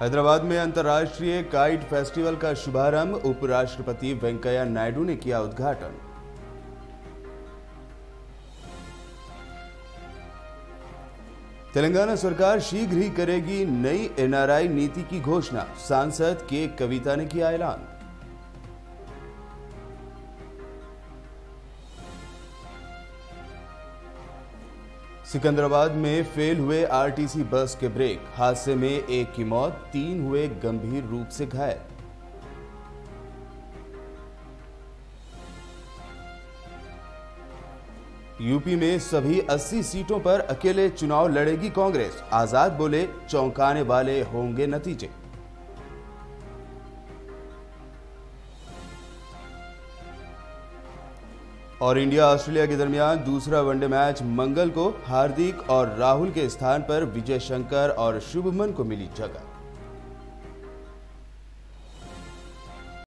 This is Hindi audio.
हैदराबाद में अंतर्राष्ट्रीय काइट फेस्टिवल का शुभारंभ उपराष्ट्रपति वेंकैया नायडू ने किया उद्घाटन। तेलंगाना सरकार शीघ्र ही करेगी नई एनआरआई नीति की घोषणा। सांसद के कविता ने किया ऐलान। सिकंदराबाद में फेल हुए आरटीसी बस के ब्रेक, हादसे में एक की मौत, तीन हुए गंभीर रूप से घायल। यूपी में सभी 80 सीटों पर अकेले चुनाव लड़ेगी कांग्रेस, आज़ाद बोले चौंकाने वाले होंगे नतीजे। और इंडिया ऑस्ट्रेलिया के दरमियान दूसरा वनडे मैच मंगल को हार्दिक और राहुल के स्थान पर विजय शंकर और शुभमन को मिली जगह।